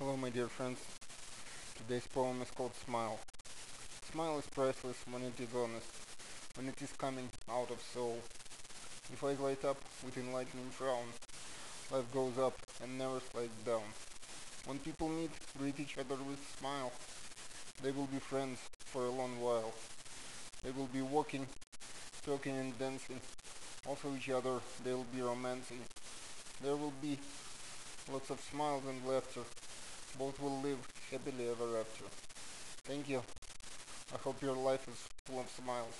Hello my dear friends. Today's poem is called Smile. Smile is priceless when it is honest, when it is coming out of soul. If I light up with enlightening frown, life goes up and never slides down. When people meet, greet each other with smile. They will be friends for a long while. They will be walking, talking and dancing. Also each other they will be romancing. There will be lots of smiles and laughter. Both will live happily ever after. Thank you. I hope your life is full of smiles.